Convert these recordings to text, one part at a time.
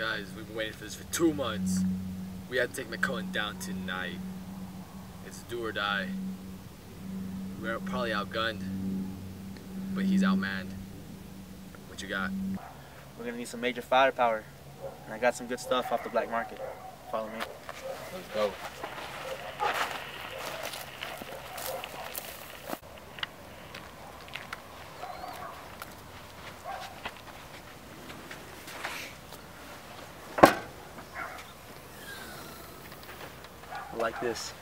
guys, we've been waiting for this for two months. We had to take McCullen down tonight. It's do or die. We're probably outgunned, but he's outmanned. What you got? We're gonna need some major firepower. And I got some good stuff off the black market. Follow me. Let's go. Like this.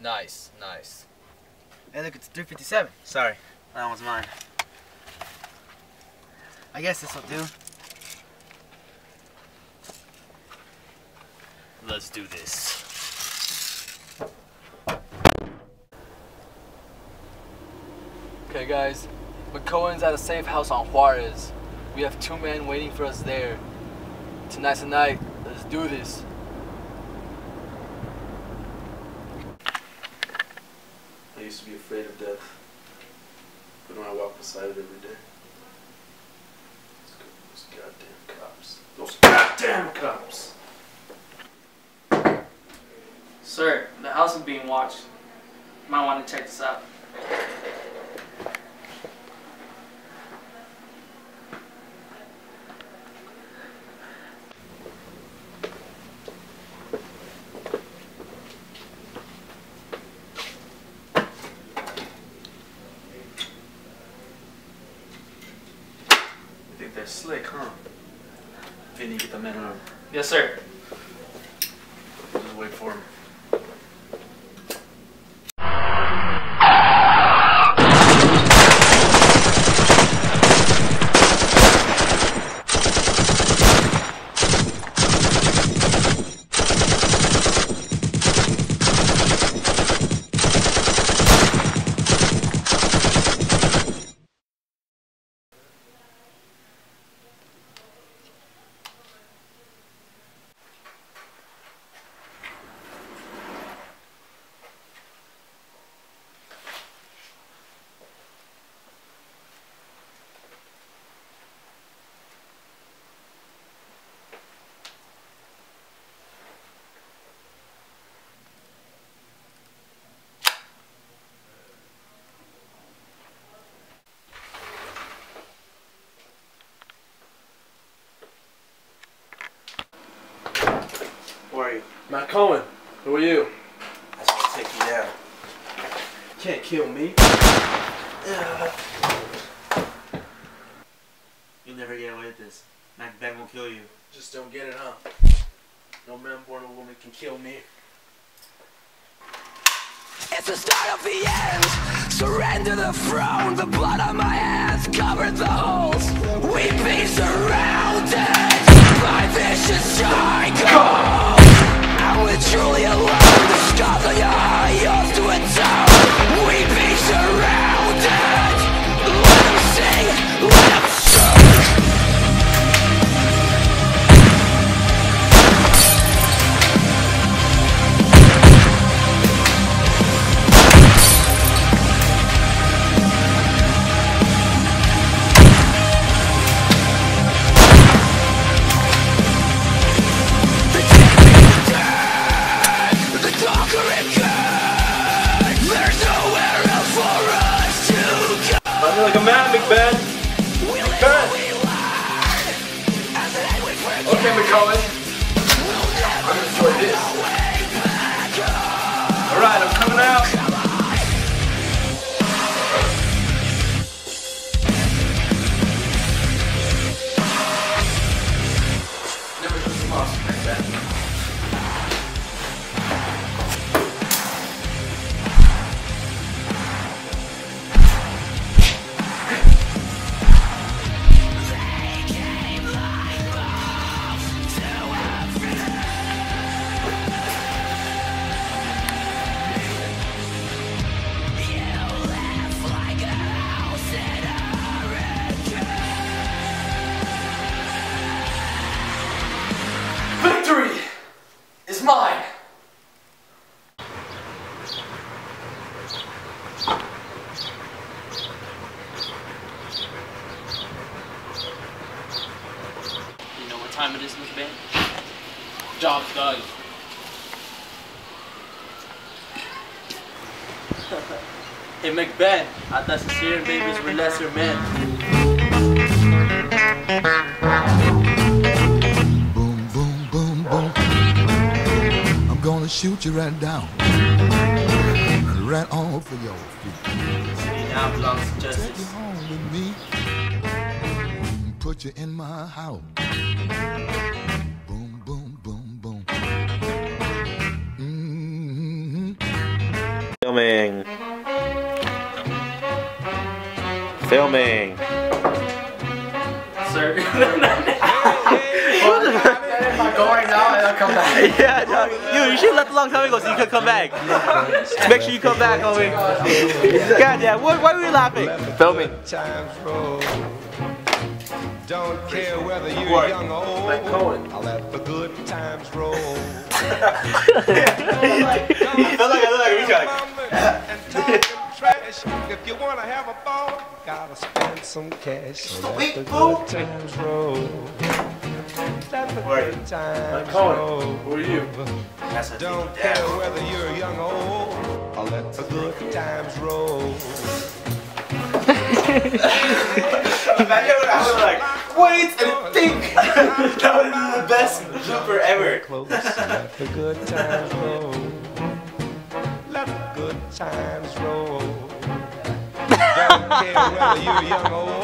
Nice, nice. Hey, look, it's 357. Sorry, that one's mine. I guess this will do. Let's do this. Okay, guys. McCohen's at a safe house on Juarez. We have two men waiting for us there. Tonight's the night. Let's do this. I used to be afraid of death. But now I walk beside it every day. Those goddamn cops. Those goddamn cops! Sir, the house is being watched. You might want to check this out. Slick, huh? Vinny, get the men on. Yes, sir. Just wait for him. McCohen, who are you? I just want to take you down. You Can't kill me. You'll never get away with this. Mac Ben will kill you. Just don't get it, huh? No man born a woman can kill me. It's the start of the end. Surrender the throne. The blood on my hands covered the holes. We be surrounded by vicious cycle. We're truly alone. The scars on your eye, man. Job's done. In Macbeth, at the Sicilian babies were lesser men. Boom, boom, boom, boom. I'm gonna shoot you right down. Right on for your feet. City now belongs to justice. Take you home with me. And put you in my house. Boom, boom, boom, boom. Mm-hmm. Filming. Filming. Sir. If I go right now, I'll come back. yeah, dog. You, you should let the long time ago so you could come back. Make sure you come back, homie. God damn, why, why were you laughing? Filming. Times roll. Don't care whether you're What? young or old. Like Cohen. I'll let the good times roll. I feel like I look like a retard. and. If you wanna have a ball, gotta spend some cash. So let the good times roll. Let the good times Cohen, roll. who are you? That's a Don't care whether you're young or old. I'll let the good times roll. I was like, wait and think. that would be the best blooper ever. close. Let the good times roll. Let the good times roll. Don't care whether you're young or old.